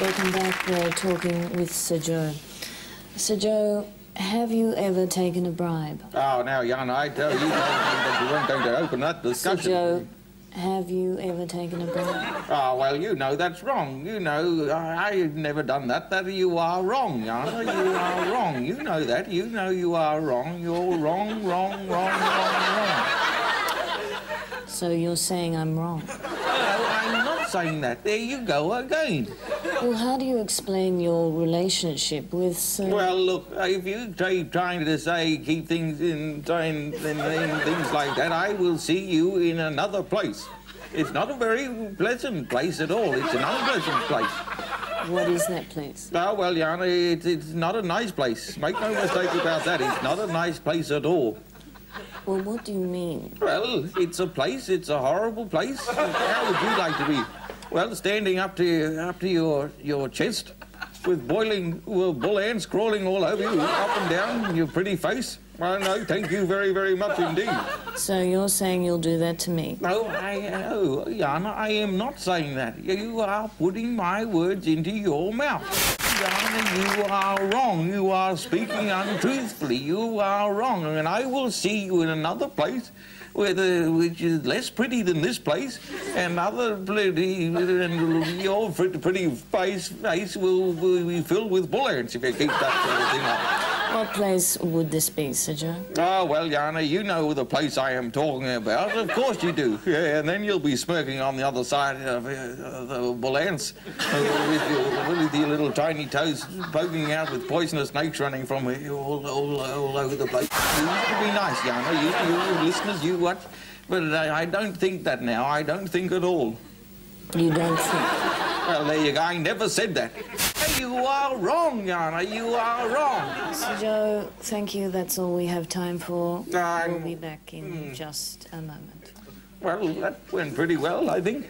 Welcome back. We're talking with Sir Joh. Sir Joh, have you ever taken a bribe? Oh, now, Jan, I tell you that you weren't going to open that discussion. Sir. Joh, have you ever taken a bribe? Oh, well, you know that's wrong. You know, I, I've never done that. That you are wrong, Jana. You are wrong. You know that. You know you are wrong. You're wrong, wrong, wrong, wrong, wrong. So you're saying I'm wrong. No, I'm not saying that. There you go again. Well, how do you explain your relationship with Sir... Well, look, if you keep trying to say, keep things in, trying, and, things like that, I will see you in another place. It's not a very pleasant place at all. It's an unpleasant place. What is that place? Oh, well, Jana, it, it's not a nice place. Make no mistake about that. It's not a nice place at all. Well, what do you mean? Well, it's a place. It's a horrible place. How would you like to be? Well, standing up to up to your your chest, with boiling well, bull ants crawling all over you, up and down your pretty face. Well, no, thank you very, very much indeed. So you're saying you'll do that to me? No, I, oh, Jana, I am not saying that. You are putting my words into your mouth. You are wrong. You are speaking untruthfully. You are wrong. And I will see you in another place the, uh, which is less pretty than this place, and other pretty, and your pretty, face, face will, will be filled with bull ants if you keep that sort of thing up. What place would this be, Sir Joh? Oh, well, Jana, you know the place I am talking about. Of course you do. Yeah, and then you'll be smirking on the other side of uh, the bull ants uh, with, your, with your little tiny toes poking out with poisonous snakes running from you all, all, all over the place. You used to be nice, Jana. You, you listeners, you watch. But I, I don't think that now. I don't think at all. You don't think? Well, there you go. I never said that. You are wrong, Jana. You are wrong. Sir Joe, thank you. That's all we have time for. I'm- We'll be back in hmm. just a moment. Well, that went pretty well, I think.